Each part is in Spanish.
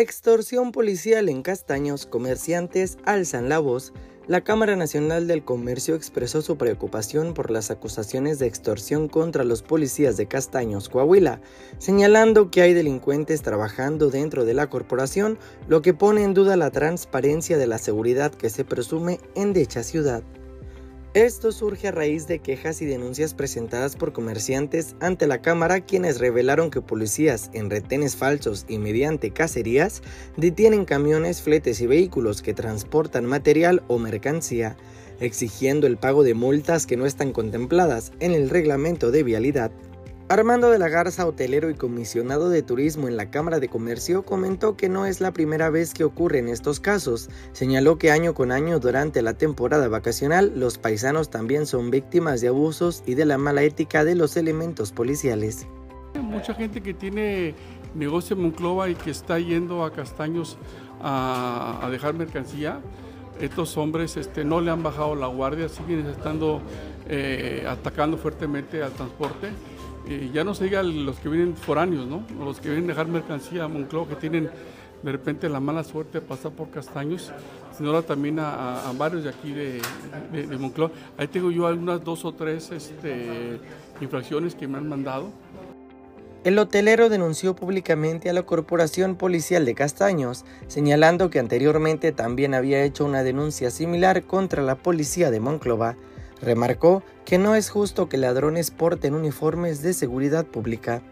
Extorsión policial en Castaños, comerciantes alzan la voz. La Cámara Nacional del Comercio expresó su preocupación por las acusaciones de extorsión contra los policías de Castaños, Coahuila, señalando que hay delincuentes trabajando dentro de la corporación, lo que pone en duda la transparencia de la seguridad que se presume en dicha ciudad. Esto surge a raíz de quejas y denuncias presentadas por comerciantes ante la Cámara quienes revelaron que policías en retenes falsos y mediante cacerías detienen camiones, fletes y vehículos que transportan material o mercancía, exigiendo el pago de multas que no están contempladas en el reglamento de vialidad. Armando de la Garza, hotelero y comisionado de turismo en la Cámara de Comercio, comentó que no es la primera vez que ocurren estos casos. Señaló que año con año durante la temporada vacacional los paisanos también son víctimas de abusos y de la mala ética de los elementos policiales. Mucha gente que tiene negocio en Monclova y que está yendo a Castaños a, dejar mercancía, estos hombres este, no le han bajado la guardia, siguen estando eh, atacando fuertemente al transporte ya no se diga los que vienen foráneos, ¿no? los que vienen a dejar mercancía a Moncloa, que tienen de repente la mala suerte de pasar por Castaños, sino también a, varios de aquí de, de, Moncloa. Ahí tengo yo algunas dos o tres este, infracciones que me han mandado. El hotelero denunció públicamente a la Corporación Policial de Castaños, señalando que anteriormente también había hecho una denuncia similar contra la policía de Monclova. Remarcó que no es justo que ladrones porten uniformes de seguridad pública.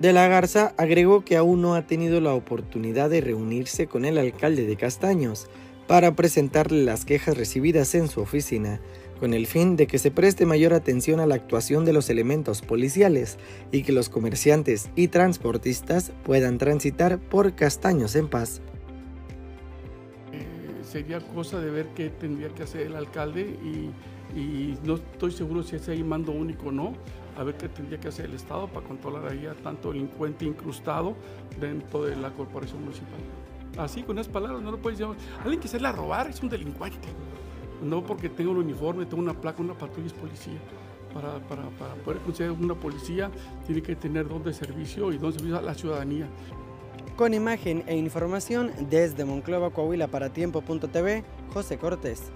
De la Garza agregó que aún no ha tenido la oportunidad de reunirse con el alcalde de Castaños para presentarle las quejas recibidas en su oficina, con el fin de que se preste mayor atención a la actuación de los elementos policiales y que los comerciantes y transportistas puedan transitar por Castaños en paz. Eh, sería cosa de ver qué tendría que hacer el alcalde y y no estoy seguro si ese ahí mando único o no, a ver qué tendría que hacer el Estado para controlar ahí a tanto delincuente incrustado dentro de la corporación municipal. Así, con esas palabras, no lo puedes decir. Alguien que se la robar es un delincuente. No porque tenga un uniforme, tenga una placa, una patrulla es policía. Para, para, para poder considerar una policía, tiene que tener don de servicio y don de servicio a la ciudadanía. Con imagen e información desde Monclova, Coahuila para Tiempo.tv, José Cortés.